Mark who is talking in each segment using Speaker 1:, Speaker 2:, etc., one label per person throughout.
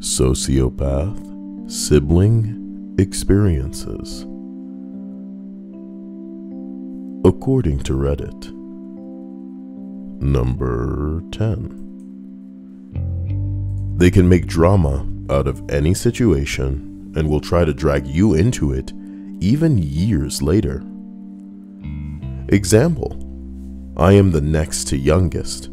Speaker 1: Sociopath Sibling Experiences. According to Reddit. Number 10. They can make drama out of any situation and will try to drag you into it even years later. Example I am the next to youngest.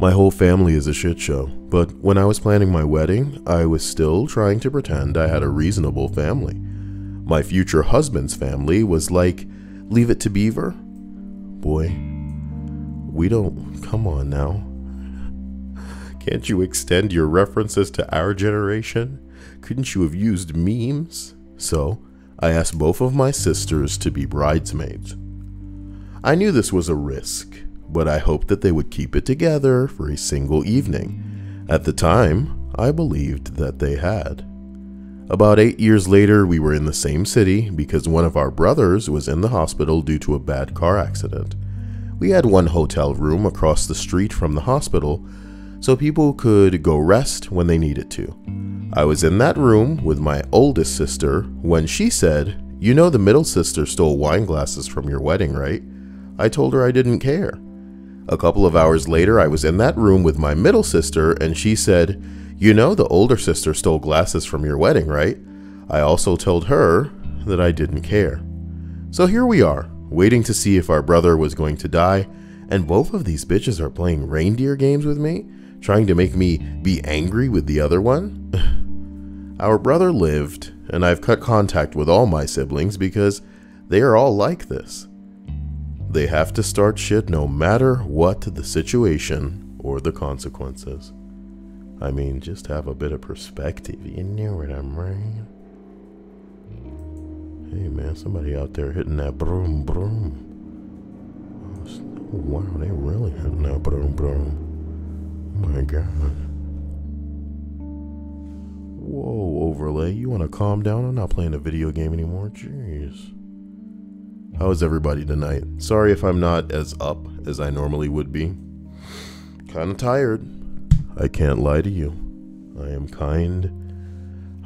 Speaker 1: My whole family is a shit show, but when I was planning my wedding, I was still trying to pretend I had a reasonable family. My future husband's family was like, leave it to Beaver? Boy, we don't. Come on now. Can't you extend your references to our generation? Couldn't you have used memes? So, I asked both of my sisters to be bridesmaids. I knew this was a risk, but I hoped that they would keep it together for a single evening. At the time, I believed that they had. About eight years later, we were in the same city because one of our brothers was in the hospital due to a bad car accident. We had one hotel room across the street from the hospital, so people could go rest when they needed to. I was in that room with my oldest sister when she said, You know, the middle sister stole wine glasses from your wedding, right? I told her I didn't care. A couple of hours later, I was in that room with my middle sister, and she said, You know, the older sister stole glasses from your wedding, right? I also told her that I didn't care. So here we are, waiting to see if our brother was going to die, and both of these bitches are playing reindeer games with me, trying to make me be angry with the other one. our brother lived, and I've cut contact with all my siblings because they are all like this. They have to start shit no matter what the situation or the consequences. I mean, just have a bit of perspective. You know what I'm saying? Hey man, somebody out there hitting that broom broom. Oh, wow, they really hitting that broom broom. Oh my god. Whoa, overlay, you wanna calm down? I'm not playing a video game anymore. Jeez. How is everybody tonight? Sorry if I'm not as up as I normally would be. Kinda tired. I can't lie to you. I am kind.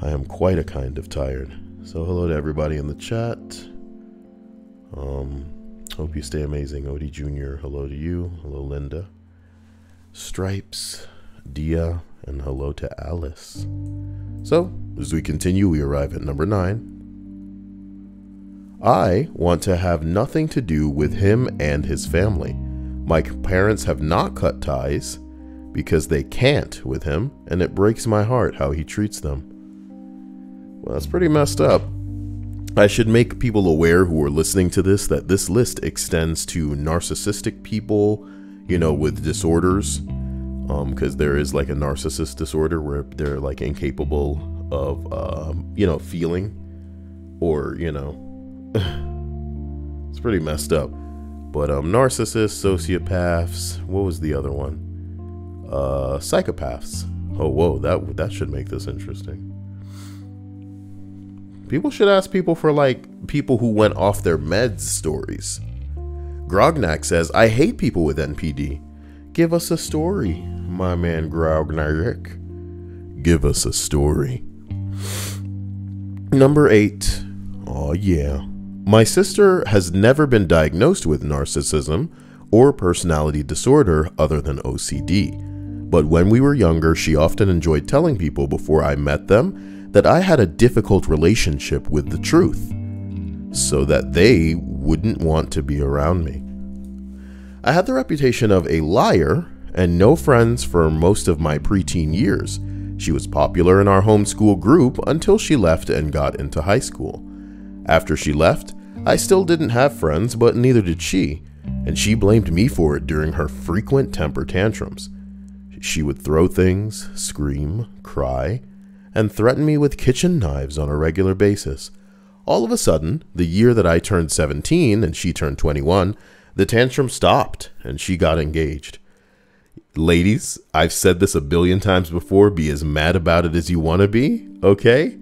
Speaker 1: I am quite a kind of tired. So hello to everybody in the chat. Um, hope you stay amazing, Odie Jr. Hello to you. Hello, Linda. Stripes, Dia, and hello to Alice. So, as we continue, we arrive at number nine. I want to have nothing to do with him and his family. My parents have not cut ties because they can't with him, and it breaks my heart how he treats them. Well, that's pretty messed up. I should make people aware who are listening to this that this list extends to narcissistic people, you know, with disorders. Because um, there is like a narcissist disorder where they're like incapable of, um, you know, feeling or, you know, it's pretty messed up. But um, narcissists, sociopaths. What was the other one? Uh, psychopaths. Oh, whoa, that that should make this interesting. People should ask people for like people who went off their meds stories. Grognak says, "I hate people with NPD. Give us a story, my man Grognak. Give us a story." Number eight. Oh yeah. My sister has never been diagnosed with narcissism or personality disorder other than OCD. But when we were younger, she often enjoyed telling people before I met them that I had a difficult relationship with the truth, so that they wouldn't want to be around me. I had the reputation of a liar and no friends for most of my preteen years. She was popular in our homeschool group until she left and got into high school. After she left, I still didn't have friends, but neither did she, and she blamed me for it during her frequent temper tantrums. She would throw things, scream, cry, and threaten me with kitchen knives on a regular basis. All of a sudden, the year that I turned 17 and she turned 21, the tantrum stopped and she got engaged. Ladies, I've said this a billion times before be as mad about it as you want to be, okay?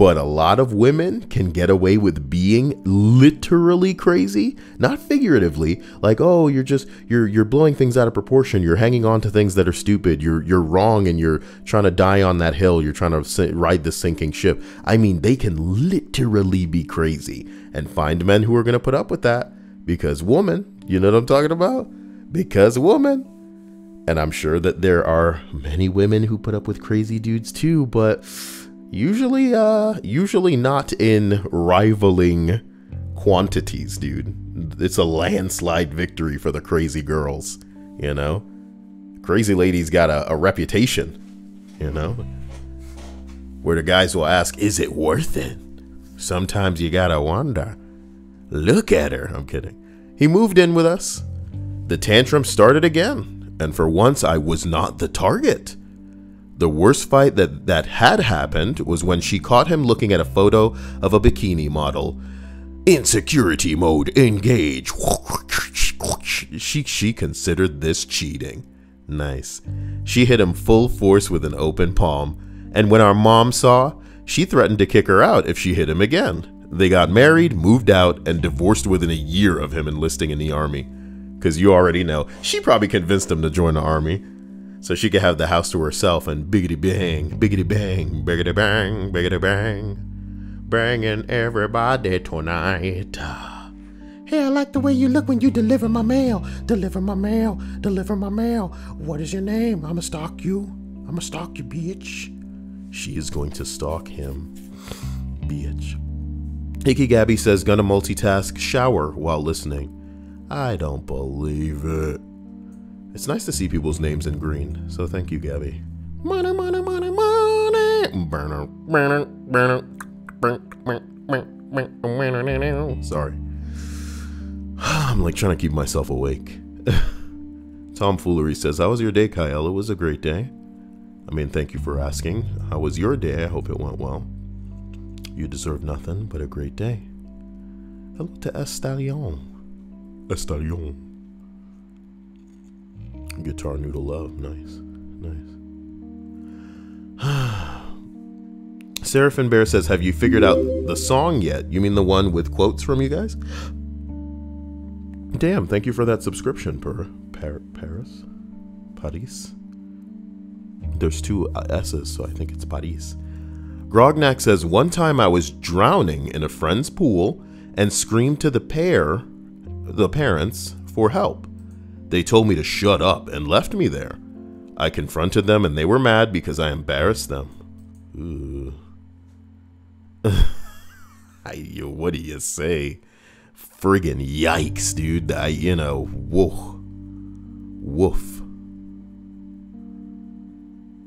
Speaker 1: But a lot of women can get away with being literally crazy, not figuratively, like oh, you're just you're you're blowing things out of proportion, you're hanging on to things that are stupid, you're you're wrong and you're trying to die on that hill, you're trying to ride the sinking ship. I mean, they can literally be crazy and find men who are going to put up with that because woman, you know what I'm talking about? Because woman. And I'm sure that there are many women who put up with crazy dudes too, but usually uh usually not in rivaling quantities, dude. It's a landslide victory for the crazy girls, you know? Crazy ladies got a, a reputation, you know? Where the guys will ask, is it worth it? Sometimes you gotta wonder. Look at her. I'm kidding. He moved in with us. The tantrum started again, and for once I was not the target. The worst fight that, that had happened was when she caught him looking at a photo of a bikini model. Insecurity mode, engage. She, she considered this cheating. Nice. She hit him full force with an open palm, and when our mom saw, she threatened to kick her out if she hit him again. They got married, moved out, and divorced within a year of him enlisting in the army. Because you already know, she probably convinced him to join the army so she could have the house to herself and biggity bang, biggity bang, biggity bang, biggity bang, banging everybody tonight.
Speaker 2: Hey, I like the way you look when you deliver my mail. Deliver my mail. Deliver my mail. What is your name? I'ma stalk you. I'ma stalk you, bitch.
Speaker 1: She is going to stalk him. Bitch. Hickey Gabby says, gonna multitask, shower while listening. I don't believe it. It's nice to see people's names in green, so thank you, Gabby. Money, money, money, money. Sorry. I'm like trying to keep myself awake. Tomfoolery says, How was your day, Kyle? It was a great day. I mean, thank you for asking. How was your day? I hope it went well. You deserve nothing but a great day. Hello to Estallion. Estallion. Guitar Noodle Love. Nice. Nice. Seraphim Bear says, Have you figured out the song yet? You mean the one with quotes from you guys? Damn, thank you for that subscription, per, per Paris? Paris? There's two uh, S's, so I think it's Paris. Grognak says, One time I was drowning in a friend's pool and screamed to the pair, the parents, for help. They told me to shut up and left me there. I confronted them and they were mad because I embarrassed them. Ooh. What do you say? Friggin' yikes, dude. I, you know, woof. Woof.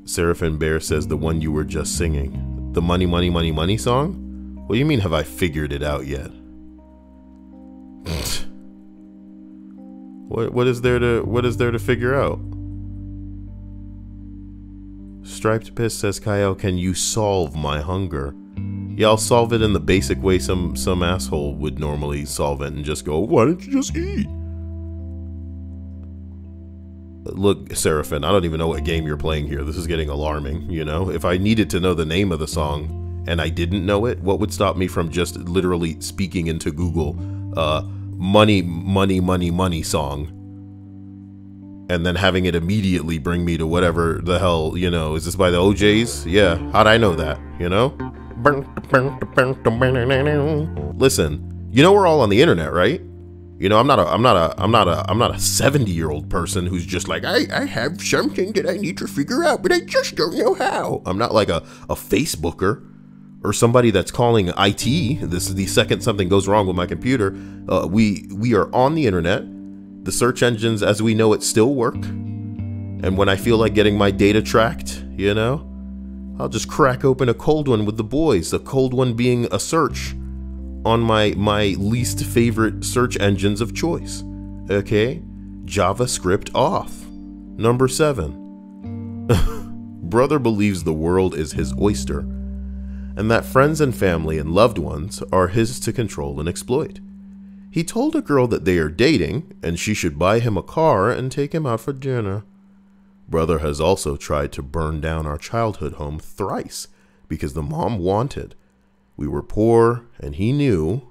Speaker 1: Seraphim Bear says the one you were just singing. The Money, Money, Money, Money song? What do you mean, have I figured it out yet? What what is there to what is there to figure out? Striped Piss says, Kyle, can you solve my hunger? Yeah, I'll solve it in the basic way some some asshole would normally solve it and just go, why don't you just eat? Look, Seraphim, I don't even know what game you're playing here. This is getting alarming, you know? If I needed to know the name of the song and I didn't know it, what would stop me from just literally speaking into Google, uh, money, money, money, money song. And then having it immediately bring me to whatever the hell, you know, is this by the O'Jays? Yeah, how'd I know that, you know? Listen, you know we're all on the internet, right? You know, I'm not a, I'm not a, I'm not a, I'm not a 70 year old person who's just like, I, I have something that I need to figure out, but I just don't know how. I'm not like a, a Facebooker or somebody that's calling IT, this is the second something goes wrong with my computer, uh, we we are on the internet. The search engines, as we know it, still work. And when I feel like getting my data tracked, you know, I'll just crack open a cold one with the boys. The cold one being a search on my my least favorite search engines of choice. Okay, JavaScript off. Number seven. Brother believes the world is his oyster and that friends and family and loved ones are his to control and exploit. He told a girl that they are dating and she should buy him a car and take him out for dinner. Brother has also tried to burn down our childhood home thrice because the mom wanted, We were poor, and he knew,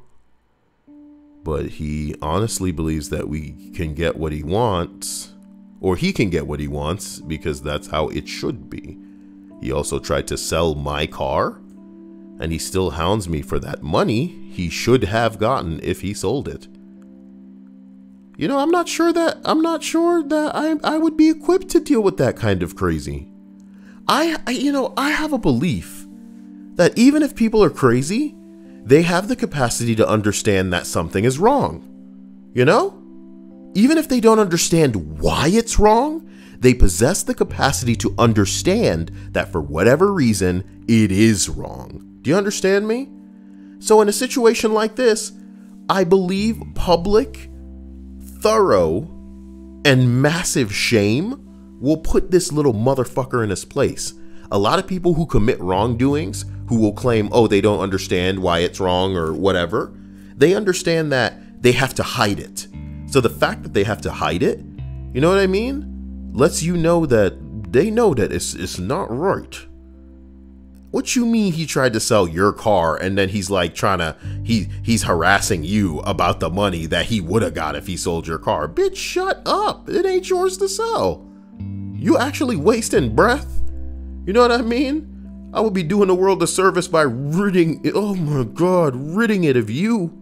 Speaker 1: but he honestly believes that we can get what he wants, or he can get what he wants because that's how it should be. He also tried to sell my car, and he still hounds me for that money he should have gotten if he sold it. You know, I'm not sure that I'm not sure that I I would be equipped to deal with that kind of crazy. I, I you know, I have a belief that even if people are crazy, they have the capacity to understand that something is wrong. You know? Even if they don't understand why it's wrong, they possess the capacity to understand that for whatever reason, it is wrong. Do you understand me? So, in a situation like this, I believe public, thorough, and massive shame will put this little motherfucker in his place. A lot of people who commit wrongdoings, who will claim, oh, they don't understand why it's wrong or whatever, they understand that they have to hide it. So the fact that they have to hide it, you know what I mean? Lets you know that they know that it's, it's not right. What you mean he tried to sell your car and then he's like trying to he he's harassing you about the money that he would have got if he sold your car. Bitch, shut up. It ain't yours to sell. You actually wasting breath? You know what I mean? I would be doing the world a service by ridding it. Oh my god, ridding it of you.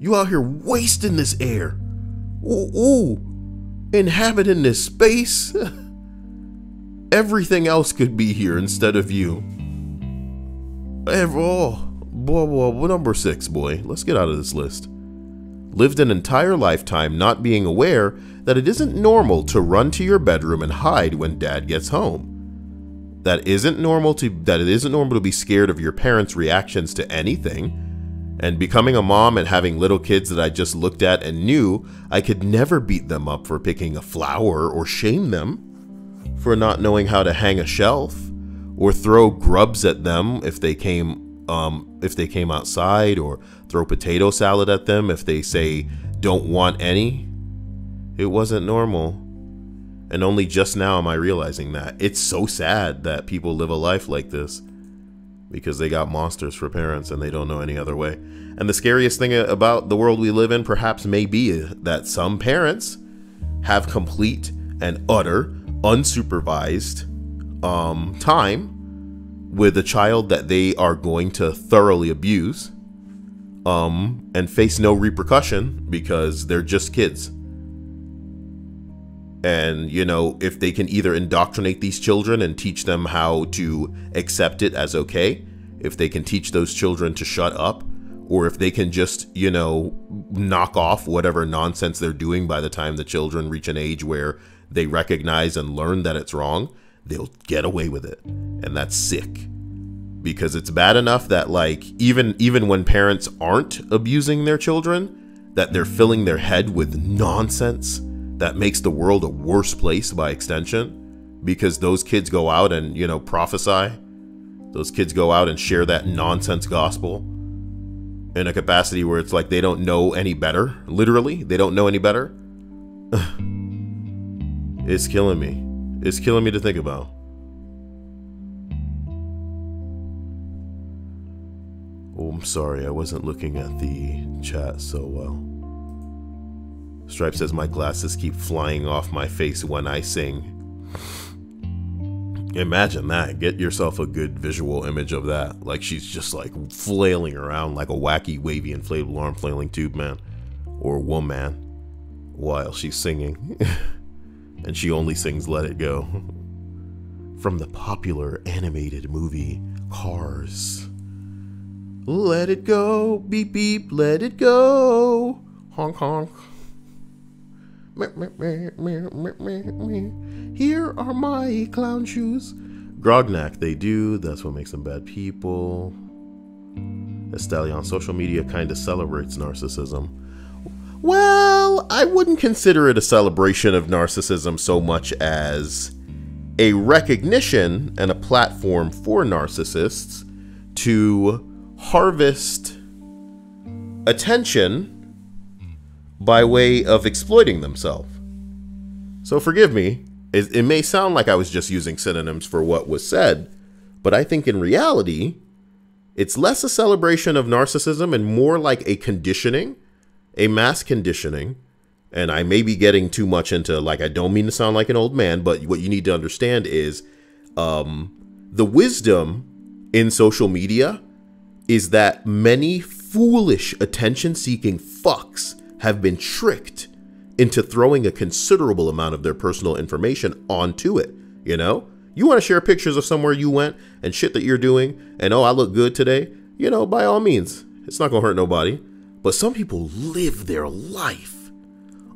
Speaker 1: You out here wasting this air. Ooh, ooh. Inhabiting this space. Everything else could be here instead of you. Oh, boy, boy, number six, boy. Let's get out of this list. Lived an entire lifetime not being aware that it isn't normal to run to your bedroom and hide when dad gets home. That isn't normal to that it isn't normal to be scared of your parents' reactions to anything. And becoming a mom and having little kids that I just looked at and knew I could never beat them up for picking a flower or shame them for not knowing how to hang a shelf or throw grubs at them if they came um, if they came outside or throw potato salad at them if they say don't want any it wasn't normal. And only just now am I realizing that. It's so sad that people live a life like this because they got monsters for parents and they don't know any other way. And the scariest thing about the world we live in perhaps may be that some parents have complete and utter unsupervised um, time with a child that they are going to thoroughly abuse um, and face no repercussion because they're just kids. And you know if they can either indoctrinate these children and teach them how to accept it as okay if they can teach those children to shut up or if they can just you know knock off whatever nonsense they're doing by the time the children reach an age where they recognize and learn that it's wrong they'll get away with it and that's sick because it's bad enough that like even even when parents aren't abusing their children that they're filling their head with nonsense that makes the world a worse place by extension because those kids go out and, you know, prophesy. Those kids go out and share that nonsense gospel in a capacity where it's like they don't know any better. Literally, they don't know any better. it's killing me. It's killing me to think about. Oh, I'm sorry, I wasn't looking at the chat so well. Stripe says, My glasses keep flying off my face when I sing. Imagine that. Get yourself a good visual image of that. Like she's just like flailing around like a wacky, wavy, inflatable arm flailing tube man or woman while she's singing. and she only sings Let It Go. From the popular animated movie Cars. Let it go, beep beep, let it go. Honk honk. Here are my clown shoes. Grognak, they do. That's what makes them bad people. Estallion social media kind of celebrates narcissism. Well, I wouldn't consider it a celebration of narcissism so much as a recognition and a platform for narcissists to harvest attention by way of exploiting themselves. So forgive me, it, it, may sound like I was just using synonyms for what was said, but I think in reality, It's less a celebration of narcissism and more like a conditioning, a mass conditioning. And I may be getting too much into like I don't mean to sound like an old man, but what you need to understand is um the wisdom in social media is that many foolish attention seeking fucks have been tricked into throwing a considerable amount of their personal information onto it. You know, you want to share pictures of somewhere you went and shit that you're doing, and oh, I look good today, you know, by all means, it's not gonna hurt nobody. But some people live their life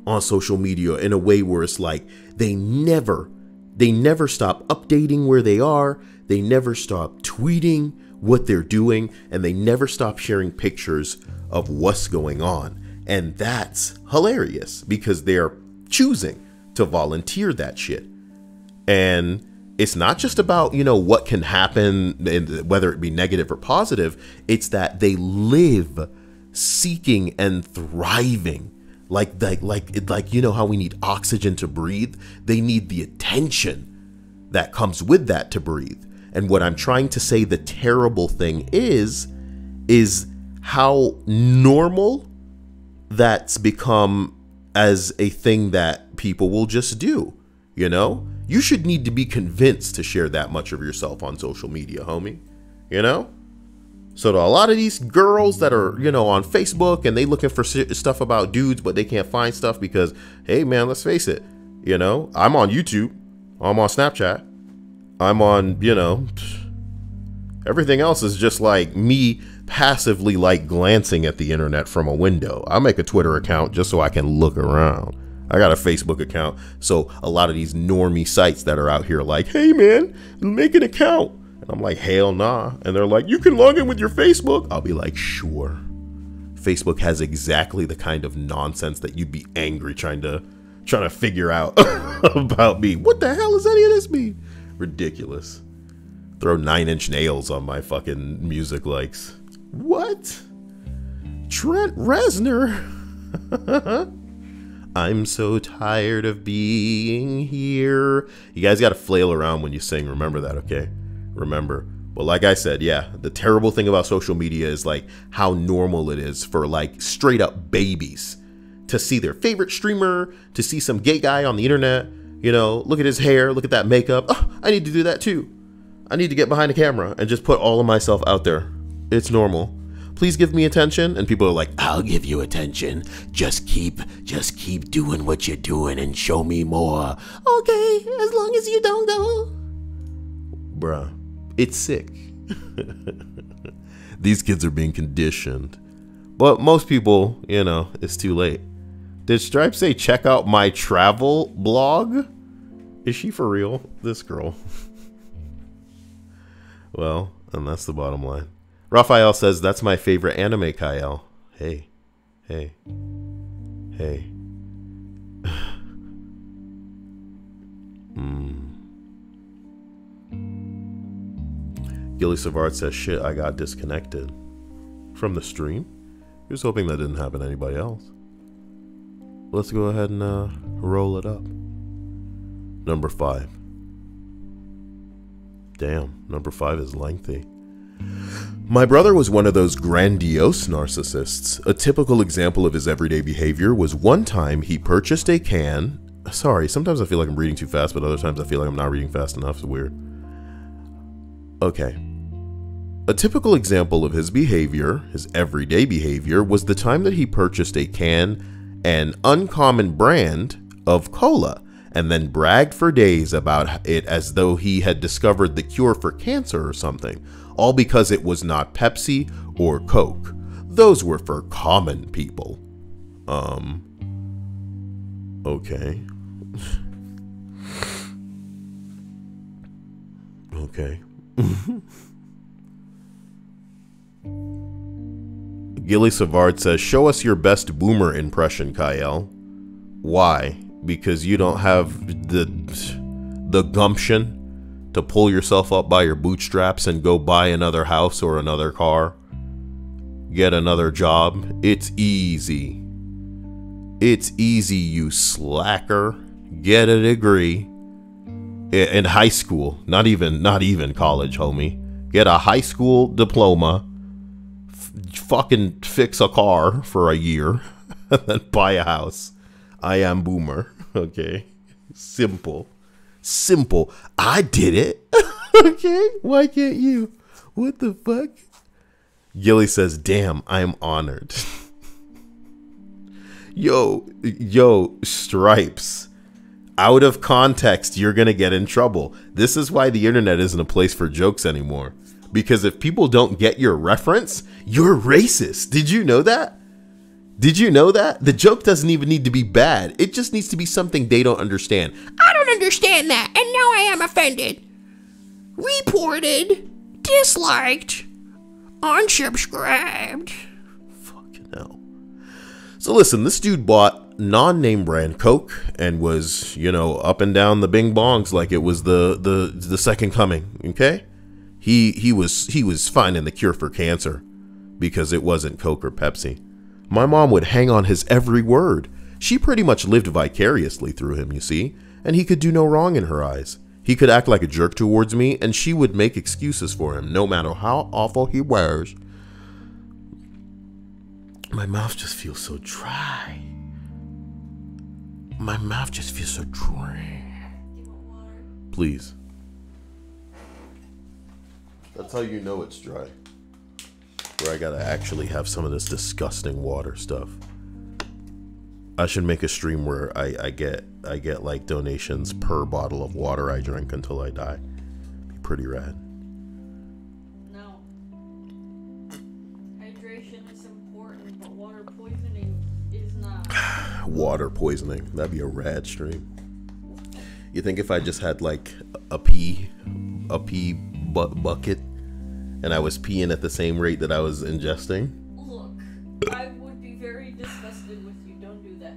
Speaker 1: on social media in a way where it's like they never, they never stop updating where they are, they never stop tweeting what they're doing, and they never stop sharing pictures of what's going on. And that's hilarious because they're choosing to volunteer that shit. And it's not just about, you know, what can happen, and whether it be negative or positive. It's that they live seeking and thriving like like like like you know how we need oxygen to breathe they need the attention that comes with that to breathe and what I'm trying to say the terrible thing is, is how normal that's become as a thing that people will just do. You know, you should need to be convinced to share that much of yourself on social media, homie. You know? So to a lot of these girls that are, you know, on Facebook and they looking for stuff about dudes, but they can't find stuff because, hey man, let's face it, you know, I'm on YouTube, I'm on Snapchat, I'm on, you know, everything else is just like me passively like glancing at the internet from a window. I make a Twitter account just so I can look around. I got a Facebook account. So a lot of these normie sites that are out here like, hey man, make an account. And I'm like, hell nah. And they're like, you can log in with your Facebook. I'll be like, sure. Facebook has exactly the kind of nonsense that you'd be angry trying to trying to figure out about me. What the hell does any of this mean? ridiculous. Throw nine inch nails on my fucking music likes. What? Trent Reznor? I'm so tired of being here. You guys got to flail around when you sing. Remember that, okay? Remember. But like I said, yeah, the terrible thing about social media is like how normal it is for like straight up babies to see their favorite streamer, to see some gay guy on the internet, you know, look at his hair, look at that makeup. Oh, I need to do that too. I need to get behind a camera and just put all of myself out there. It's normal. Please give me attention. And people are like, I'll give you attention. Just keep, just keep doing what you're doing and show me more. Okay, as long as you don't go. Bruh, it's sick. These kids are being conditioned. But most people, you know, it's too late. Did Stripe say check out my travel blog? Is she for real? This girl. well, and that's the bottom line. Raphael says, That's my favorite anime, Kyle. Hey, hey, hey. Hmm. Gilly Savard says, Shit, I got disconnected from the stream. He was hoping that didn't happen to anybody else. Let's go ahead and uh, roll it up. Number five. Damn, number five is lengthy. My brother was one of those grandiose narcissists. A typical example of his everyday behavior was one time he purchased a can. Sorry, sometimes I feel like I'm reading too fast, but other times I feel like I'm not reading fast enough. It's weird. Okay. A typical example of his behavior, his everyday behavior, was the time that he purchased a can, an uncommon brand of cola and then bragged for days about it as though he had discovered the cure for cancer or something, all because it was not Pepsi or Coke. Those were for common people. Um. Okay. okay. Gilly Savard says, Show us your best boomer impression, Kyle. Why? because you don't have the the gumption to pull yourself up by your bootstraps and go buy another house or another car, get another job. It's easy. It's easy, you slacker. Get a degree in high school, not even not even college, homie. Get a high school diploma fucking fix a car for a year and then buy a house. I am boomer. Okay. Simple. Simple. I did it. okay. Why can't you? What the fuck? Gilly says, damn, I am honored. yo, yo, stripes. Out of context, you're going to get in trouble. This is why the internet isn't a place for jokes anymore. Because if people don't get your reference, you're racist. Did you know that? Did you know that? The joke doesn't even need to be bad. It just needs to be something they don't understand.
Speaker 3: I don't understand that, and now I am offended. Reported, disliked, unsubscribed.
Speaker 1: Fucking hell. So listen, this dude bought non-name brand Coke and was, you know, up and down the bing bongs like it was the the the second coming, okay? He he was he was finding the cure for cancer because it wasn't Coke or Pepsi. My mom would hang on his every word. She pretty much lived vicariously through him, you see, and he could do no wrong in her eyes. He could act like a jerk towards me, and she would make excuses for him, no matter how awful he was. My mouth just feels so dry. My mouth just feels so dry. Please. That's how you know it's dry where I gotta actually have some of this disgusting water stuff. I should make a stream where I, I get I get like donations per bottle of water I drink until I die. Be pretty rad.
Speaker 4: No. Hydration is important, but water poisoning is not.
Speaker 1: Water poisoning. That'd be a rad stream. You think if I just had like a pee, a pee bu- bucket, and I was peeing at the same rate that I was ingesting?
Speaker 4: Look, I would be very disgusted with you. Don't do that.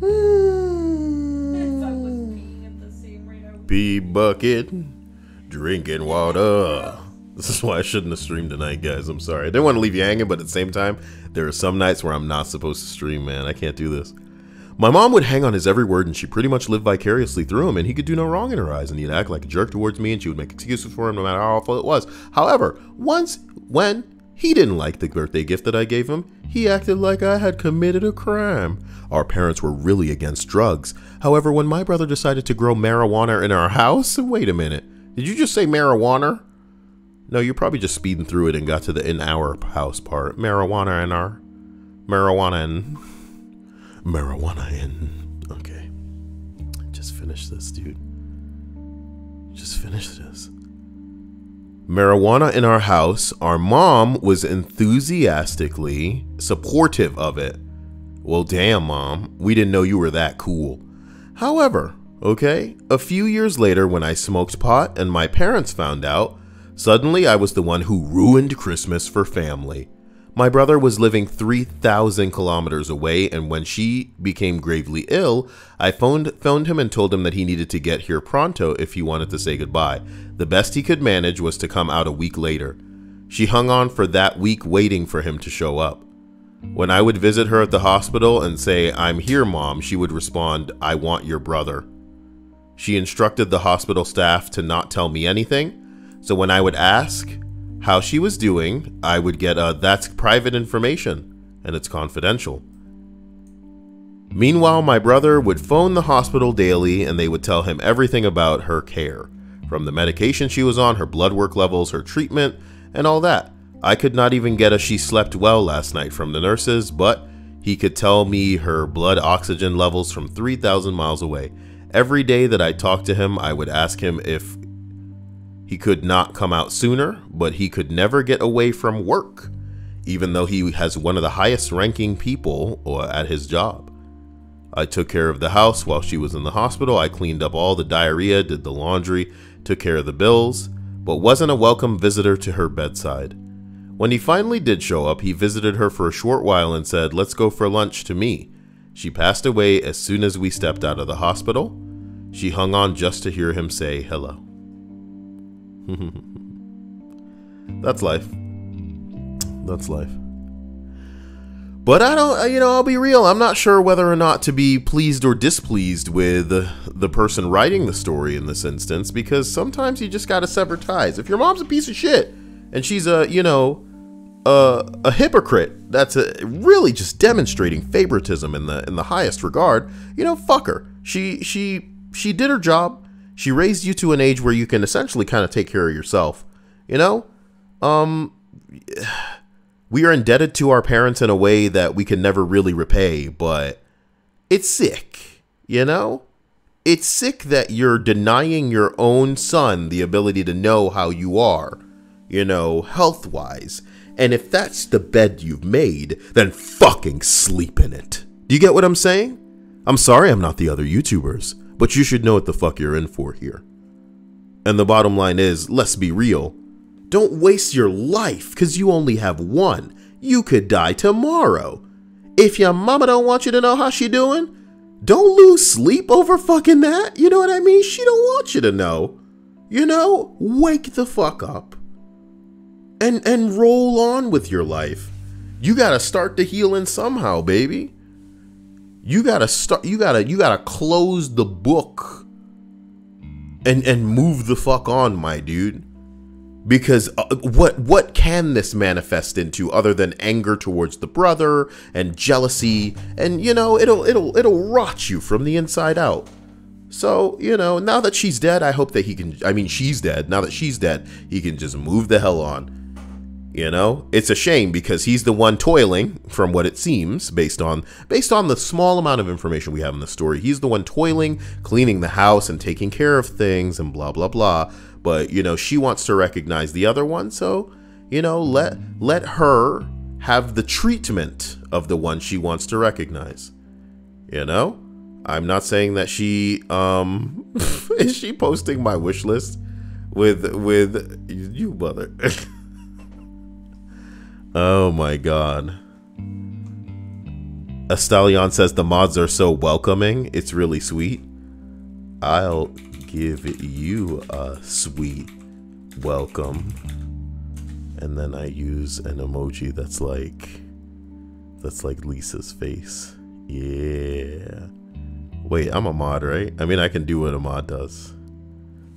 Speaker 4: If I was peeing at the same rate, I would.
Speaker 1: Pee bucket, drinking water. This is why I shouldn't have streamed tonight, guys. I'm sorry. I didn't want to leave you hanging, but at the same time, there are some nights where I'm not supposed to stream, man. I can't do this. My mom would hang on his every word, and she pretty much lived vicariously through him, and he could do no wrong in her eyes, and he'd act like a jerk towards me, and she would make excuses for him no matter how awful it was. However, once, when he didn't like the birthday gift that I gave him, he acted like I had committed a crime. Our parents were really against drugs. However, when my brother decided to grow marijuana in our house, wait a minute, did you just say marijuana? No, you're probably just speeding through it and got to the in our house part. Marijuana in our marijuana in marijuana in okay. Just finish this, dude. Just finish this. Marijuana in our house, our mom was enthusiastically supportive of it. Well, damn, mom, we didn't know you were that cool. However, okay, a few years later, when I smoked pot and my parents found out, suddenly I was the one who ruined Christmas for family. My brother was living 3,000 kilometers away, and when she became gravely ill, I phoned, phoned him and told him that he needed to get here pronto if he wanted to say goodbye. The best he could manage was to come out a week later. She hung on for that week waiting for him to show up. When I would visit her at the hospital and say, I'm here, mom, she would respond, I want your brother. She instructed the hospital staff to not tell me anything, so when I would ask how she was doing, I would get a that's private information and it's confidential. Meanwhile, my brother would phone the hospital daily and they would tell him everything about her care from the medication she was on, her blood work levels, her treatment, and all that. I could not even get a she slept well last night from the nurses, but he could tell me her blood oxygen levels from 3,000 miles away. Every day that I talked to him, I would ask him if he could not come out sooner, but he could never get away from work, even though he has one of the highest ranking people uh, at his job. I took care of the house while she was in the hospital. I cleaned up all the diarrhea, did the laundry, took care of the bills, but wasn't a welcome visitor to her bedside. When he finally did show up, he visited her for a short while and said, Let's go for lunch to me. She passed away as soon as we stepped out of the hospital. She hung on just to hear him say hello. That's life. That's life. But I don't, uh, you know, I'll be real. I'm not sure whether or not to be pleased or displeased with the person writing the story in this instance because sometimes you just gotta sever ties. If your mom's a piece of shit and she's a, you know, a, a hypocrite that's a, really just demonstrating favoritism in the in the highest regard, you know, fuck her. She she she did her job. She raised you to an age where you can essentially kind of take care of yourself. You know, um, we are indebted to our parents in a way that we can never really repay, but it's sick. You know, it's sick that you're denying your own son the ability to know how you are. You know, health wise and if that's the bed you've made, then fucking sleep in it. Do you get what I'm saying? I'm sorry I'm not the other YouTubers, but you should know what the fuck you're in for here. And the bottom line is, let's be real. Don't waste your life because you only have one. You could die tomorrow. If your mama don't want you to know how she doing, don't lose sleep over fucking that. You know what I mean? She don't want you to know. You know, wake the fuck up and and roll on with your life. You got to start the healing somehow, baby. You got to start you got to you got to close the book and and move the fuck on, my dude. Because uh, what what can this manifest into other than anger towards the brother and jealousy and you know, it'll it'll it'll rot you from the inside out. So, you know, now that she's dead, I hope that he can I mean, she's dead. Now that she's dead, he can just move the hell on you know, it's a shame because he's the one toiling, from what it seems, based on based on the small amount of information we have in the story. He's the one toiling, cleaning the house and taking care of things and blah blah blah. But you know, she wants to recognize the other one, so you know, let let her have the treatment of the one she wants to recognize. You know, I'm not saying that she um is she posting my wish list with with you mother. Oh my god. Estallion says the mods are so welcoming. It's really sweet. I'll give you a sweet welcome. And then I use an emoji that's like that's like Lisa's face. Yeah. Wait, I'm a mod, right? I mean, I can do what a mod does.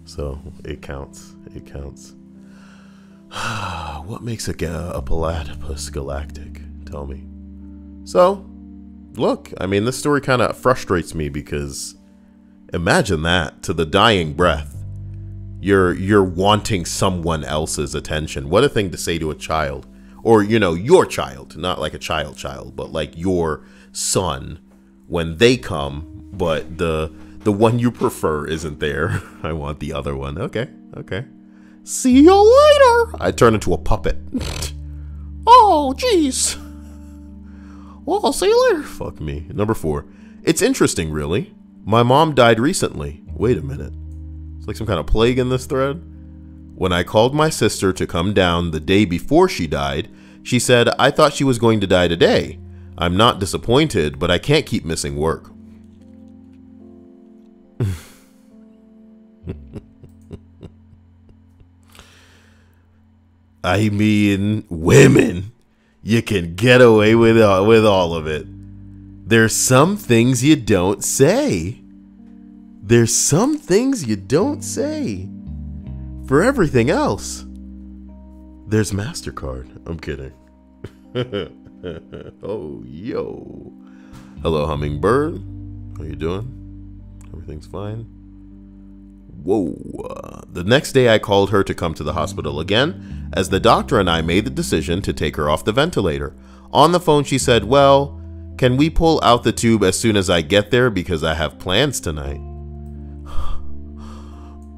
Speaker 1: So, it counts. It counts. what makes a, a platypus galactic? Tell me. So, look, I mean, this story kind of frustrates me because imagine that to the dying breath. You're you're wanting someone else's attention. What a thing to say to a child, or you know, your child, not like a child child, but like your son when they come, but the the one you prefer isn't there. I want the other one. Okay, okay. See you later. I turn into a puppet. oh, jeez. Well, I'll see you later. Fuck me. Number four. It's interesting, really. My mom died recently. Wait a minute. It's like some kind of plague in this thread. When I called my sister to come down the day before she died, she said, I thought she was going to die today. I'm not disappointed, but I can't keep missing work. I mean, women. You can get away with uh, with all of it. There's some things you don't say. There's some things you don't say. For everything else, there's MasterCard. I'm kidding. oh, yo. Hello, Hummingbird. How you doing? Everything's fine? Whoa. The next day, I called her to come to the hospital again, as the doctor and I made the decision to take her off the ventilator. On the phone, she said, Well, can we pull out the tube as soon as I get there because I have plans tonight?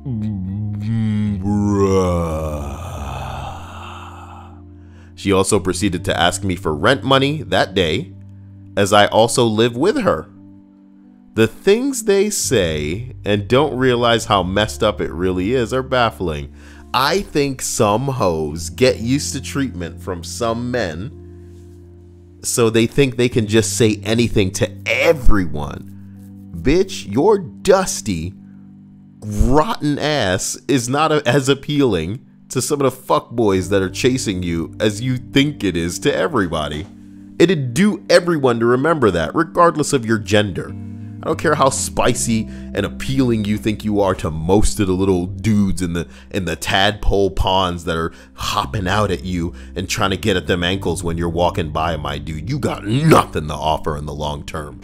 Speaker 1: she also proceeded to ask me for rent money that day, as I also live with her. The things they say and don't realize how messed up it really is are baffling. I think some hoes get used to treatment from some men so they think they can just say anything to everyone. Bitch, your dusty, rotten ass is not a, as appealing to some of the fuckboys that are chasing you as you think it is to everybody. It'd do everyone to remember that, regardless of your gender. I don't care how spicy and appealing you think you are to most of the little dudes in the in the tadpole ponds that are hopping out at you and trying to get at them ankles when you're walking by, my dude. You got nothing to offer in the long term.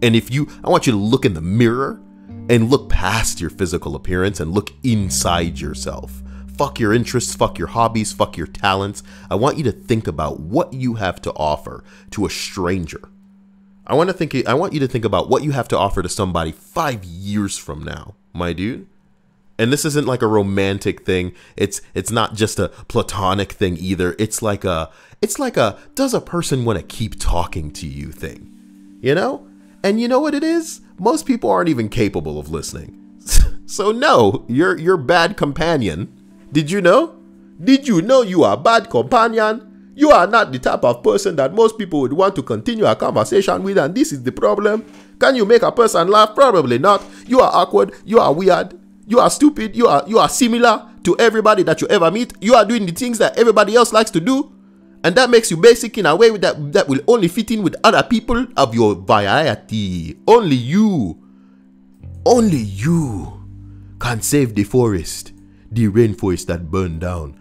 Speaker 1: And if you I want you to look in the mirror and look past your physical appearance and look inside yourself. Fuck your interests, fuck your hobbies, fuck your talents. I want you to think about what you have to offer to a stranger. I want to think I want you to think about what you have to offer to somebody 5 years from now, my dude. And this isn't like a romantic thing. It's it's not just a platonic thing either. It's like a it's like a does a person want to keep talking to you thing. You know? And you know what it is? Most people aren't even capable of listening. so no, you're you're bad companion. Did you know? Did you know you are bad companion? You are not the type of person that most people would want to continue a conversation with, and this is the problem. Can you make a person laugh? Probably not. You are awkward, you are weird, you are stupid, you are you are similar to everybody that you ever meet. You are doing the things that everybody else likes to do. And that makes you basic in a way that, that will only fit in with other people of your variety. Only you, only you can save the forest, the rainforest that burned down.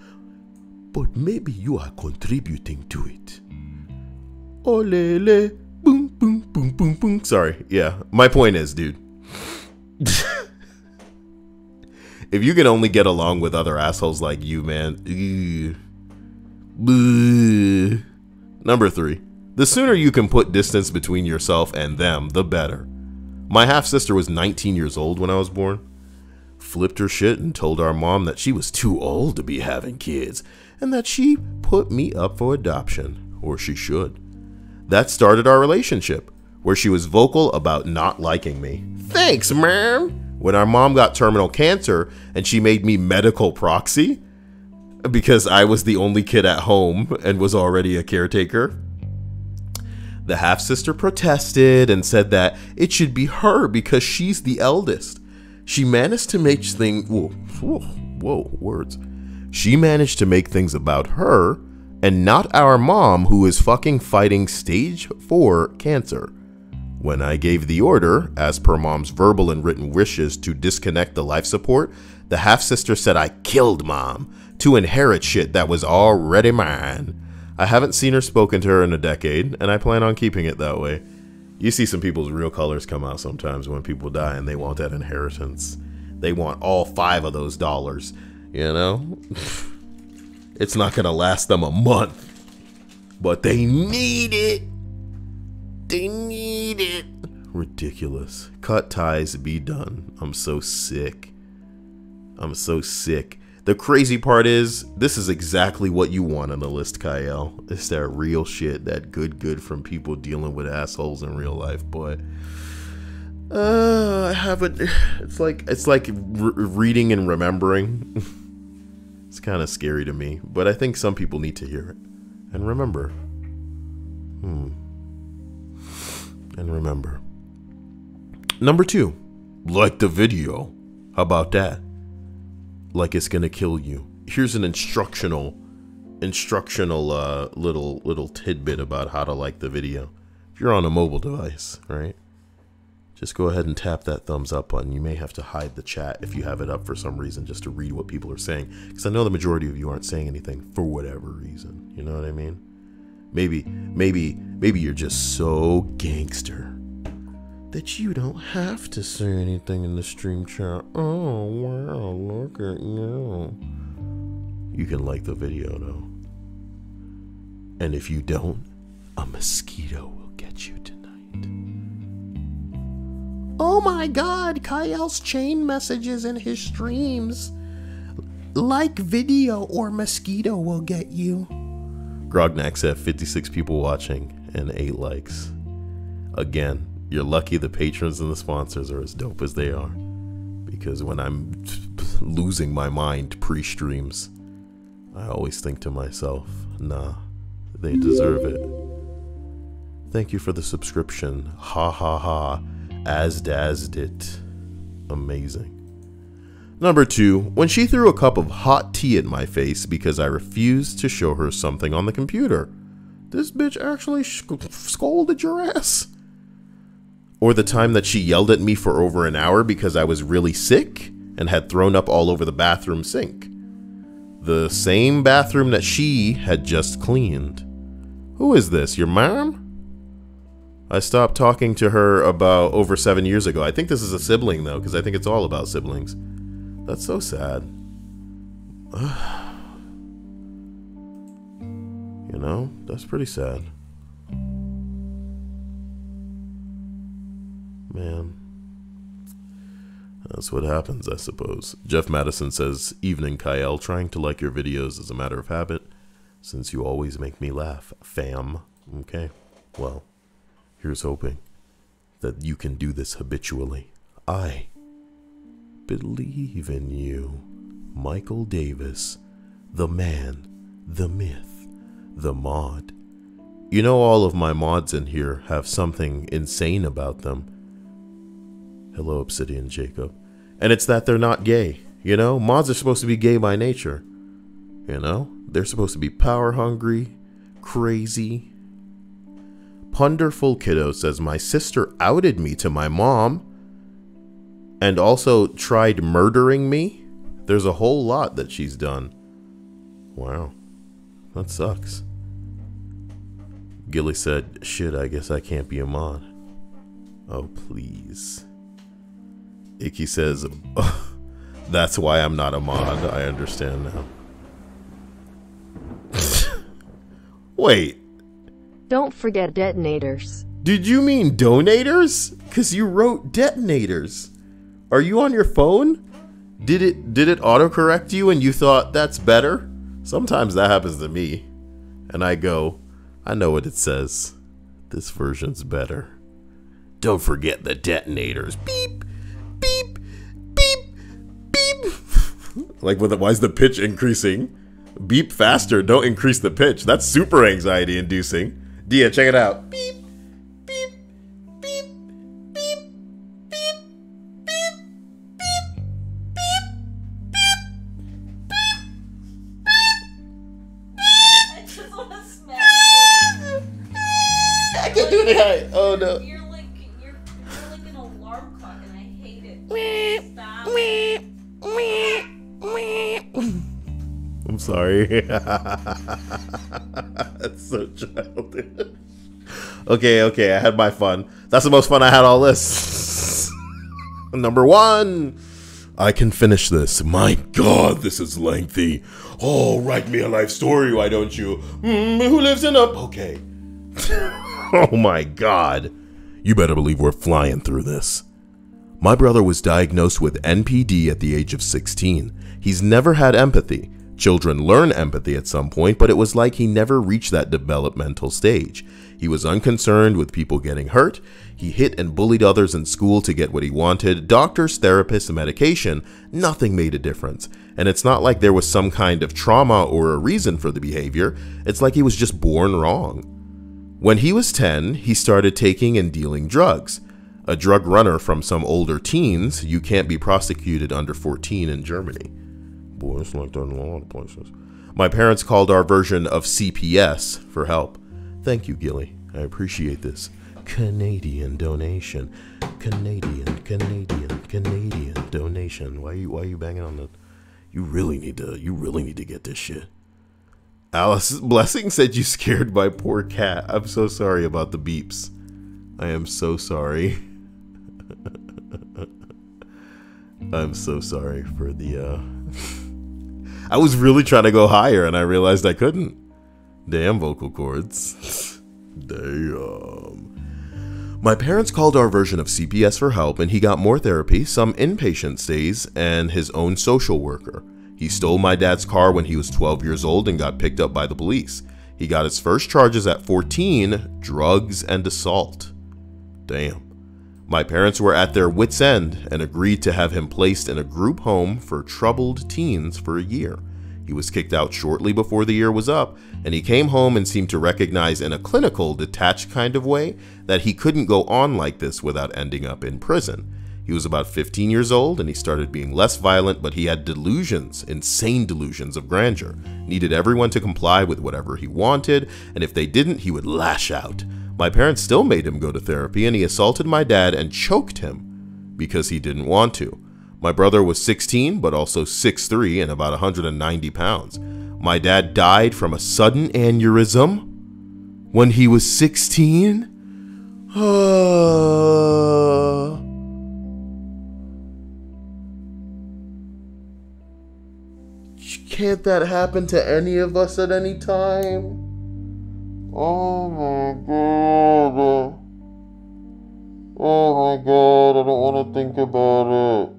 Speaker 1: But maybe you are contributing to it. Olele, boom, boom, boom, boom, boom. Sorry, yeah. My point is, dude. if you can only get along with other assholes like you, man. Number three, the sooner you can put distance between yourself and them, the better. My half sister was 19 years old when I was born. Flipped her shit and told our mom that she was too old to be having kids and that she put me up for adoption, or she should. That started our relationship, where she was vocal about not liking me. Thanks, ma'am. When our mom got terminal cancer and she made me medical proxy, because I was the only kid at home and was already a caretaker. The half sister protested and said that it should be her because she's the eldest. She managed to make things. Whoa, whoa, whoa, words. She managed to make things about her and not our mom, who is fucking fighting stage 4 cancer. When I gave the order, as per mom's verbal and written wishes, to disconnect the life support, the half sister said I killed mom to inherit shit that was already mine. I haven't seen or spoken to her in a decade, and I plan on keeping it that way. You see some people's real colors come out sometimes when people die and they want that inheritance. They want all five of those dollars, you know? it's not gonna last them a month, but they need it. They need it. Ridiculous. Cut ties, be done. I'm so sick. I'm so sick. The crazy part is, this is exactly what you want on the list, Kyle. It's that real shit, that good, good from people dealing with assholes in real life. But uh, I haven't. It's like it's like re- reading and remembering. it's kind of scary to me, but I think some people need to hear it and remember. Hmm. And remember. Number two, like the video. How about that? like it's gonna kill you. Here's an instructional, instructional uh, little little tidbit about how to like the video. If you're on a mobile device, right? Just go ahead and tap that thumbs up button. You may have to hide the chat if you have it up for some reason, just to read what people are saying. Because I know the majority of you aren't saying anything for whatever reason. You know what I mean? Maybe, maybe, maybe you're just so gangster that you don't have to say anything in the stream chat. Oh, wow, look at you. You can like the video though. And if you don't, a mosquito will get you tonight.
Speaker 2: Oh my god, Kyle's chain messages in his streams. Like video or mosquito will get you.
Speaker 1: Grognak said 56 people watching and 8 likes. Again, you're lucky the patrons and the sponsors are as dope as they are. Because when I'm losing my mind pre streams, I always think to myself, nah, they deserve it. Thank you for the subscription. Ha ha ha. As Daz did. Amazing. Number two, when she threw a cup of hot tea at my face because I refused to show her something on the computer. This bitch actually scolded your ass. Or the time that she yelled at me for over an hour because I was really sick and had thrown up all over the bathroom sink. The same bathroom that she had just cleaned. Who is this, your mom? I stopped talking to her about over seven years ago. I think this is a sibling, though, because I think it's all about siblings. That's so sad. you know, that's pretty sad. Man. That's what happens, I suppose. Jeff Madison says, Evening, Kyle. Trying to like your videos as a matter of habit, since you always make me laugh, fam. Okay, well, here's hoping that you can do this habitually. I believe in you. Michael Davis, the man, the myth, the mod. You know, all of my mods in here have something insane about them. Hello, Obsidian Jacob. And it's that they're not gay. You know, mods are supposed to be gay by nature. You know, they're supposed to be power hungry, crazy. Punderful Kiddo says, My sister outed me to my mom and also tried murdering me. There's a whole lot that she's done. Wow. That sucks. Gilly said, Shit, I guess I can't be a mod. Oh, please. Icky says, That's why I'm not a mod. I understand now. Wait,
Speaker 5: Don't forget detonators.
Speaker 1: did you mean donators? Cause you wrote detonators. Are you on your phone? Did it did it autocorrect you and you thought that's better? Sometimes that happens to me. And I go, I know what it says. This version's better. Don't forget the detonators. Beep, beep, beep, beep. like, the, why is the pitch increasing? Beep faster. Don't increase the pitch. That's super anxiety inducing. Dia, check it out. Beep, beep, beep, beep, beep, beep,
Speaker 4: I just want to smack
Speaker 1: I can't do it high. Oh no.
Speaker 4: You're like you're, you're like an alarm clock, and I hate it. Stop.
Speaker 1: I'm sorry. Okay, okay, I had my fun. That's the most fun I had all this. Number one. I can finish this. My god, this is lengthy. Oh, write me a life story, why don't you? Mm, who lives in a. Okay. oh my god. You better believe we're flying through this. My brother was diagnosed with NPD at the age of 16. He's never had empathy. Children learn empathy at some point, but it was like he never reached that developmental stage. He was unconcerned with people getting hurt. He hit and bullied others in school to get what he wanted. Doctors, therapists, medication, nothing made a difference. And it's not like there was some kind of trauma or a reason for the behavior. It's like he was just born wrong. When he was 10, he started taking and dealing drugs. A drug runner from some older teens, you can't be prosecuted under 14 in Germany. Boy, it's like that in a lot of places. My parents called our version of CPS for help. Thank you, Gilly. I appreciate this. Canadian donation. Canadian, Canadian, Canadian donation. Why you why you banging on the You really need to you really need to get this shit. Alice Blessing said you scared my poor cat. I'm so sorry about the beeps. I am so sorry. I'm so sorry for the uh I was really trying to go higher and I realized I couldn't. Damn vocal cords. Damn. My parents called our version of CPS for help and he got more therapy, some inpatient stays, and his own social worker. He stole my dad's car when he was 12 years old and got picked up by the police. He got his first charges at 14 drugs and assault. Damn. My parents were at their wits' end and agreed to have him placed in a group home for troubled teens for a year. He was kicked out shortly before the year was up, and he came home and seemed to recognize in a clinical, detached kind of way that he couldn't go on like this without ending up in prison. He was about 15 years old and he started being less violent, but he had delusions, insane delusions of grandeur. Needed everyone to comply with whatever he wanted, and if they didn't, he would lash out. My parents still made him go to therapy, and he assaulted my dad and choked him because he didn't want to. My brother was 16, but also 6'3 and about 190 pounds. My dad died from a sudden aneurysm when he was 16. Uh, can't that happen to any of us at any time? Oh my god. Oh my god, I don't want to think about it.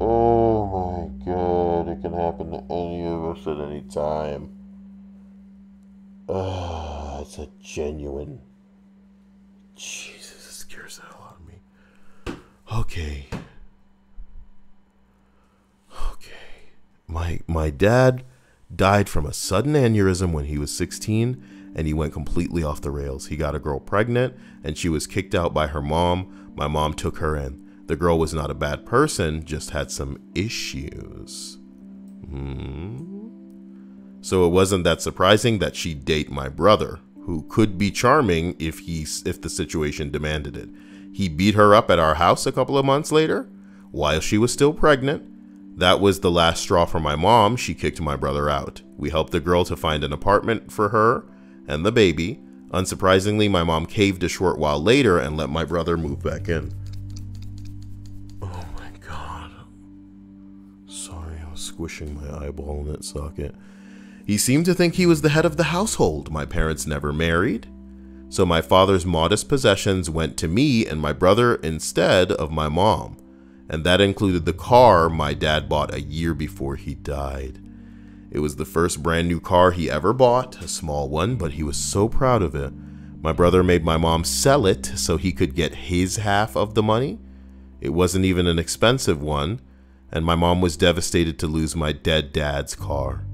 Speaker 1: Oh my god, it can happen to any of us at any time. Ah, it's a genuine. Jesus, it scares the hell out of me. Okay. Okay. My my dad died from a sudden aneurysm when he was 16 and he went completely off the rails. He got a girl pregnant and she was kicked out by her mom. My mom took her in. The girl was not a bad person, just had some issues. Hmm. So it wasn't that surprising that she'd date my brother, who could be charming if he if the situation demanded it. He beat her up at our house a couple of months later, while she was still pregnant. That was the last straw for my mom. She kicked my brother out. We helped the girl to find an apartment for her and the baby. Unsurprisingly, my mom caved a short while later and let my brother move back in. Squishing my eyeball in its socket. He seemed to think he was the head of the household. My parents never married. So my father's modest possessions went to me and my brother instead of my mom. And that included the car my dad bought a year before he died. It was the first brand new car he ever bought, a small one, but he was so proud of it. My brother made my mom sell it so he could get his half of the money. It wasn't even an expensive one, and my mom was devastated to lose my dead dad's car.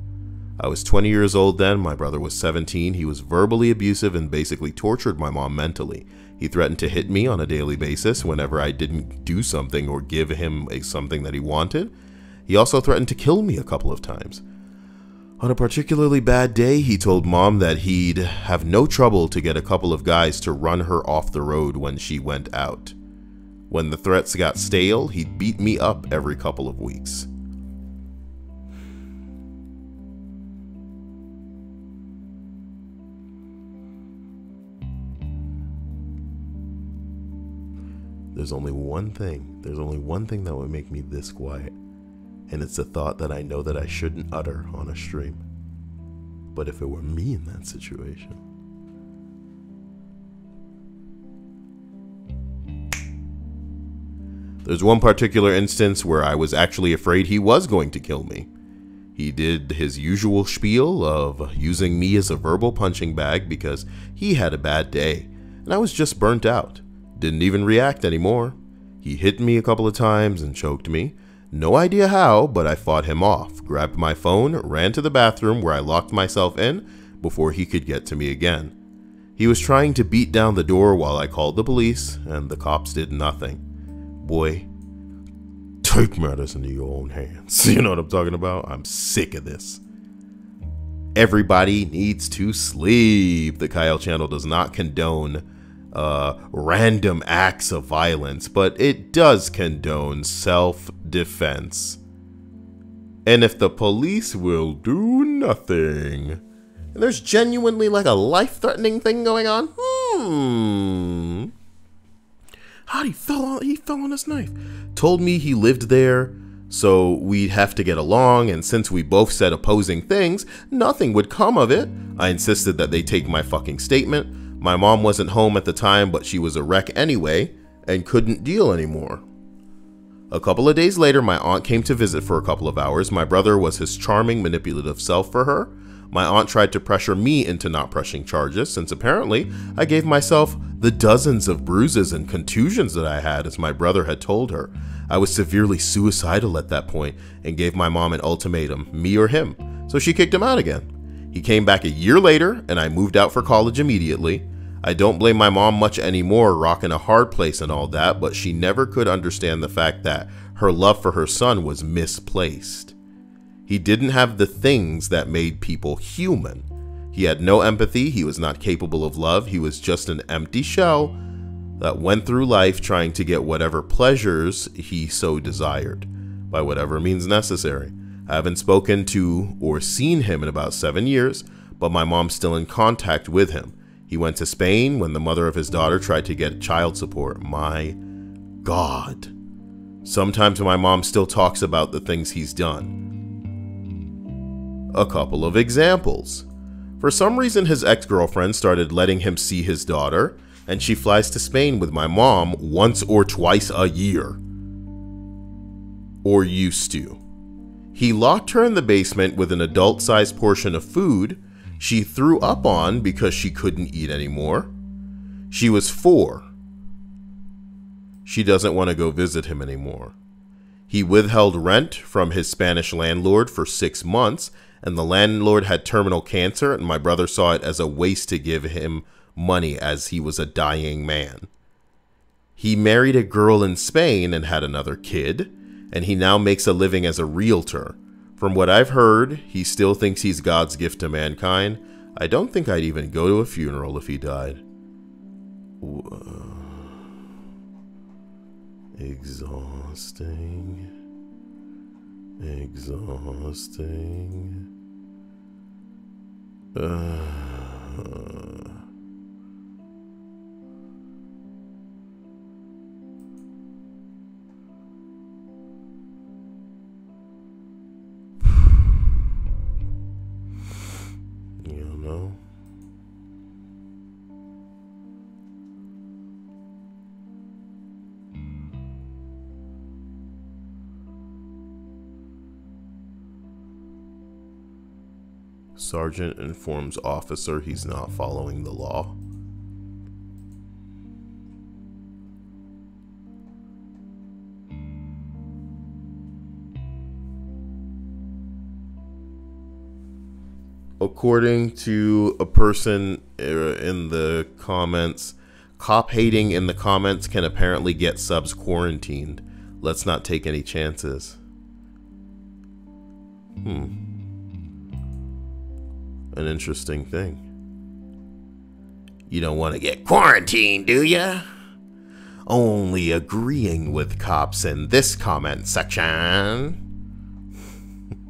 Speaker 1: I was 20 years old then, my brother was 17. He was verbally abusive and basically tortured my mom mentally. He threatened to hit me on a daily basis whenever I didn't do something or give him a, something that he wanted. He also threatened to kill me a couple of times. On a particularly bad day, he told mom that he'd have no trouble to get a couple of guys to run her off the road when she went out. When the threats got stale, he'd beat me up every couple of weeks. There's only one thing, there's only one thing that would make me this quiet, and it's the thought that I know that I shouldn't utter on a stream. But if it were me in that situation, There's one particular instance where I was actually afraid he was going to kill me. He did his usual spiel of using me as a verbal punching bag because he had a bad day, and I was just burnt out. Didn't even react anymore. He hit me a couple of times and choked me. No idea how, but I fought him off, grabbed my phone, ran to the bathroom where I locked myself in before he could get to me again. He was trying to beat down the door while I called the police, and the cops did nothing. Boy, take matters into your own hands. You know what I'm talking about? I'm sick of this. Everybody needs to sleep. The Kyle channel does not condone uh, random acts of violence, but it does condone self defense. And if the police will do nothing, and there's genuinely like a life threatening thing going on, hmm. How he fell on he fell on his knife. Told me he lived there, so we'd have to get along, and since we both said opposing things, nothing would come of it. I insisted that they take my fucking statement. My mom wasn't home at the time, but she was a wreck anyway and couldn't deal anymore. A couple of days later, my aunt came to visit for a couple of hours. My brother was his charming, manipulative self for her. My aunt tried to pressure me into not pressing charges, since apparently I gave myself the dozens of bruises and contusions that I had, as my brother had told her. I was severely suicidal at that point and gave my mom an ultimatum me or him, so she kicked him out again. He came back a year later, and I moved out for college immediately. I don't blame my mom much anymore, rocking a hard place and all that, but she never could understand the fact that her love for her son was misplaced. He didn't have the things that made people human. He had no empathy, he was not capable of love, he was just an empty shell that went through life trying to get whatever pleasures he so desired, by whatever means necessary. I haven't spoken to or seen him in about seven years, but my mom's still in contact with him. He went to Spain when the mother of his daughter tried to get child support. My God. Sometimes my mom still talks about the things he's done. A couple of examples. For some reason, his ex girlfriend started letting him see his daughter, and she flies to Spain with my mom once or twice a year. Or used to. He locked her in the basement with an adult sized portion of food she threw up on because she couldn't eat anymore. She was four. She doesn't want to go visit him anymore. He withheld rent from his Spanish landlord for six months, and the landlord had terminal cancer, and my brother saw it as a waste to give him money as he was a dying man. He married a girl in Spain and had another kid, and he now makes a living as a realtor. From what I've heard, he still thinks he's God's gift to mankind. I don't think I'd even go to a funeral if he died. Exhausting. Exhausting. You know? Sergeant informs officer he's not following the law. According to a person uh, in the comments, cop hating in the comments can apparently get subs quarantined. Let's not take any chances. Hmm an interesting thing. You don't want to get quarantined, do ya? Only agreeing with cops in this comment section.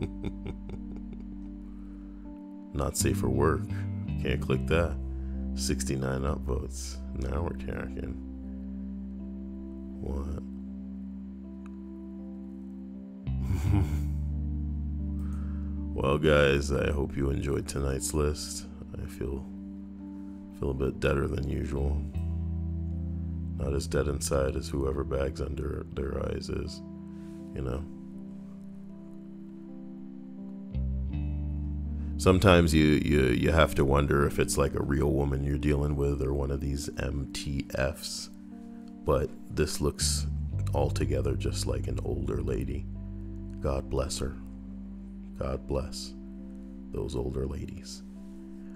Speaker 1: Not safe for work. Can't click that. 69 upvotes. Now we're talking. What? Well, guys, I hope you enjoyed tonight's list. I feel feel a bit deader than usual. Not as dead inside as whoever bags under their eyes is, you know. Sometimes you, you you have to wonder if it's like a real woman you're dealing with or one of these MTFs. But this looks altogether just like an older lady. God bless her. God bless those older ladies.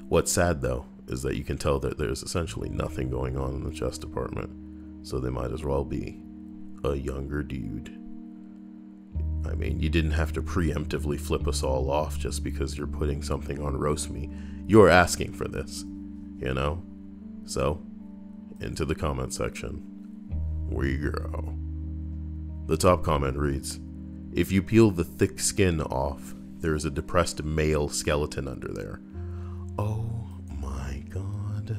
Speaker 1: What's sad though is that you can tell that there's essentially nothing going on in the chess department, so they might as well be a younger dude. I mean, you didn't have to preemptively flip us all off just because you're putting something on roast me. You're asking for this, you know? So, into the comment section. We go. The top comment reads If you peel the thick skin off, there is a depressed male skeleton under there. Oh my god.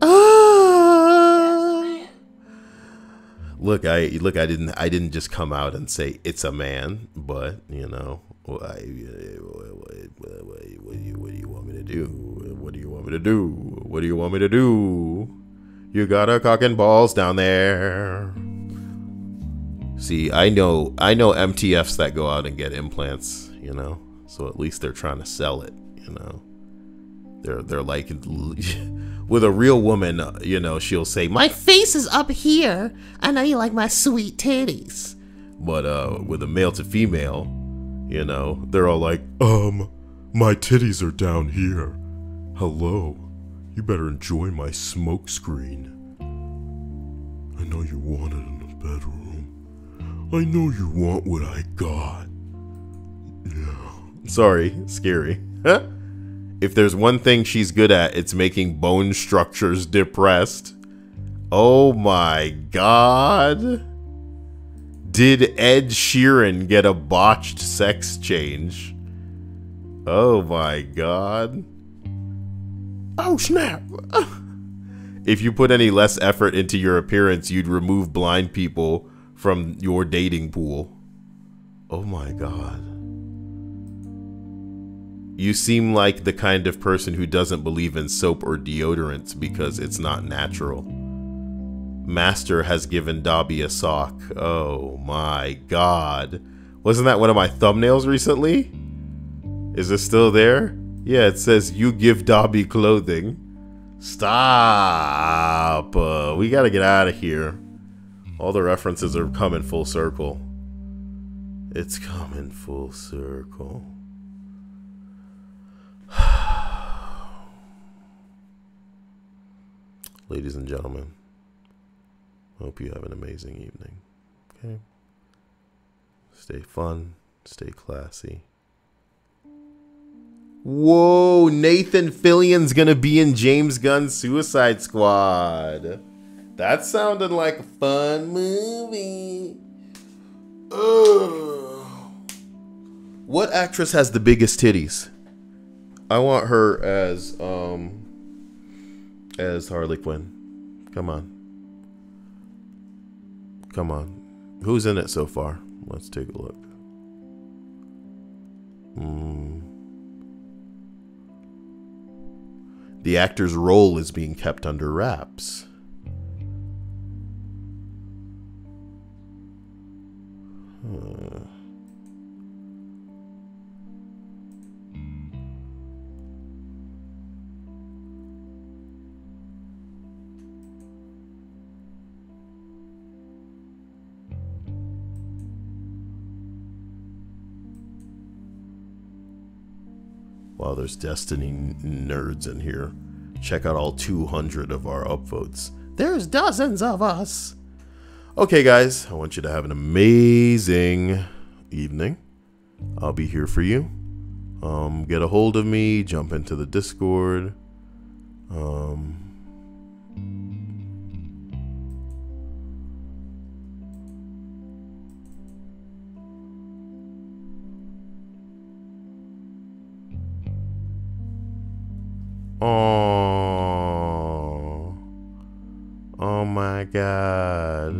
Speaker 1: Ah! Look, I look. I didn't. I didn't just come out and say it's a man, but you know, what, what, do you, what do you want me to do? What do you want me to do? What do you want me to do? You got a cock and balls down there. See, I know I know MTFs that go out and get implants, you know. So at least they're trying to sell it, you know. They're they're like with a real woman, you know, she'll say, "My face is up here. I know you like my sweet titties." But uh with a male to female, you know, they're all like, "Um, my titties are down here. Hello. You better enjoy my smoke screen." I know you want it in the bedroom. I know you want what I got. Yeah. Sorry, scary. If there's one thing she's good at, it's making bone structures depressed. Oh my god. Did Ed Sheeran get a botched sex change? Oh my god.
Speaker 2: Oh, snap.
Speaker 1: If you put any less effort into your appearance, you'd remove blind people from your dating pool. Oh my god. You seem like the kind of person who doesn't believe in soap or deodorants because it's not natural. Master has given Dobby a sock. Oh my god. Wasn't that one of my thumbnails recently? Is it still there? Yeah, it says you give Dobby clothing. Stop. Uh, we gotta get out of here. All the references are coming full circle. It's coming full circle. Ladies and gentlemen, hope you have an amazing evening. Okay? Stay fun, stay classy. Whoa, Nathan Fillion's gonna be in James Gunn's Suicide Squad. That sounded like a fun movie. Ugh. What actress has the biggest titties? I want her as um as Harley Quinn. Come on. Come on. Who's in it so far? Let's take a look. Hmm. The actor's role is being kept under wraps. Huh. Wow, there's Destiny nerds in here. Check out all 200 of our upvotes. There's dozens of us. Okay, guys, I want you to have an amazing evening. I'll be here for you. Um, get a hold of me, jump into the Discord. Um, Oh. Oh my god.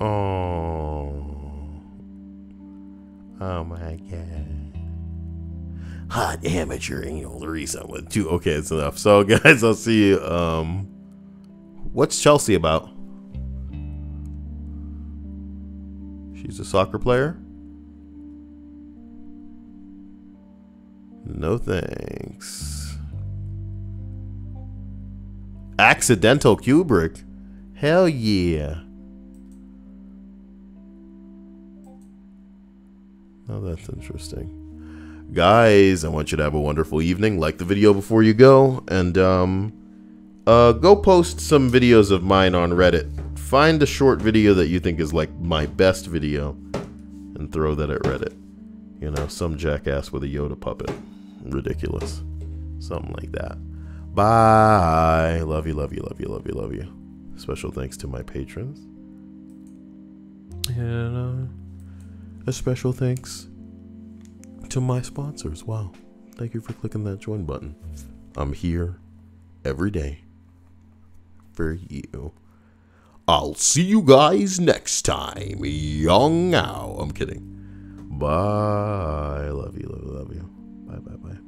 Speaker 1: Oh. Oh my god. Hot amateur anal threesome with two. Okay, it's enough. So, guys, I'll see you. Um, what's Chelsea about? She's a soccer player. No thanks. Accidental Kubrick. Hell yeah. Oh, that's interesting guys i want you to have a wonderful evening like the video before you go and um uh go post some videos of mine on reddit find a short video that you think is like my best video and throw that at reddit you know some jackass with a yoda puppet ridiculous something like that bye love you love you love you love you love you special thanks to my patrons and uh, a special thanks to my sponsors. Wow. Thank you for clicking that join button. I'm here every day for you. I'll see you guys next time. Young now. I'm kidding. Bye. Love you, love you, love you. Bye, bye, bye.